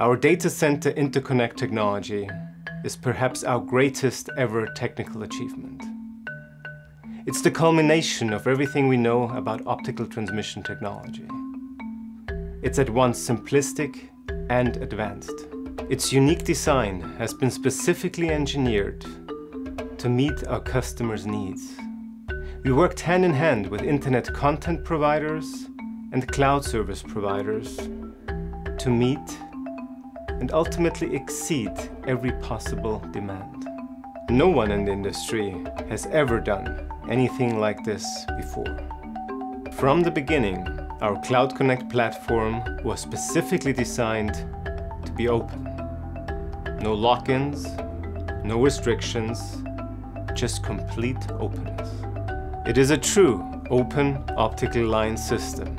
Our data center interconnect technology is perhaps our greatest ever technical achievement. It's the culmination of everything we know about optical transmission technology. It's at once simplistic and advanced. Its unique design has been specifically engineered to meet our customers' needs. We worked hand in hand with internet content providers and cloud service providers to meet and ultimately exceed every possible demand. No one in the industry has ever done anything like this before. From the beginning, our Cloud Connect platform was specifically designed to be open. No lock-ins, no restrictions, just complete openness. It is a true open optical line system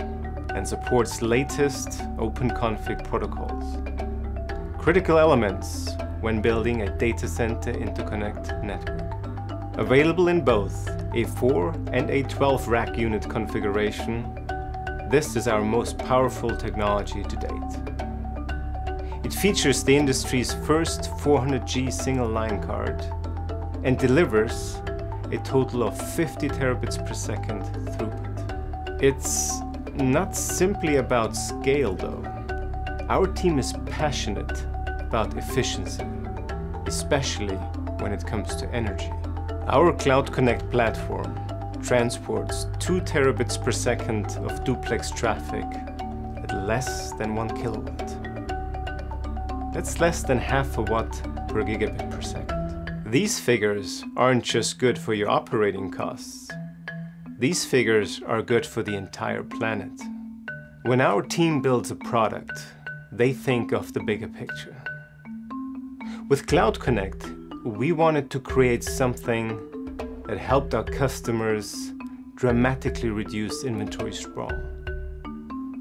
and supports latest OpenConfig protocols. Critical elements when building a data center interconnect network. Available in both a 4 and a 12 rack unit configuration, this is our most powerful technology to date. It features the industry's first 400G single line card and delivers a total of 50 terabits per second throughput. It's not simply about scale though. Our team is passionate about efficiency, especially when it comes to energy. Our Cloud Connect platform transports 2 terabits per second of duplex traffic at less than 1 kilowatt. That's less than half a watt per gigabit per second. These figures aren't just good for your operating costs. These figures are good for the entire planet. When our team builds a product, they think of the bigger picture. With Cloud Connect, we wanted to create something that helped our customers dramatically reduce inventory sprawl.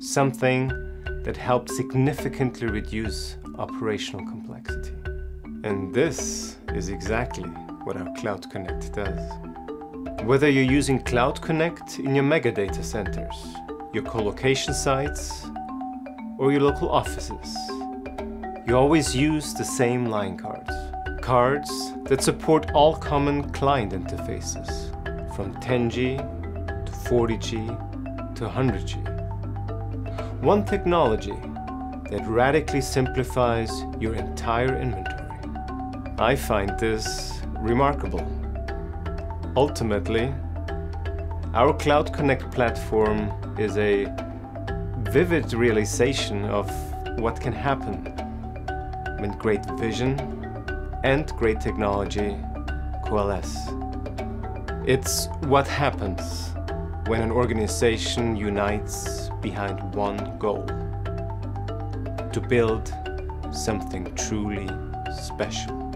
Something that helped significantly reduce operational complexity. And this is exactly what our Cloud Connect does. Whether you're using Cloud Connect in your mega data centers, your co-location sites, or your local offices, you always use the same line cards. Cards that support all common client interfaces, from 10G to 40G to 100G. One technology that radically simplifies your entire inventory. I find this remarkable. Ultimately, our Cloud Connect platform is a vivid realization of what can happen when great vision and great technology coalesce. It's what happens when an organization unites behind one goal to build something truly special.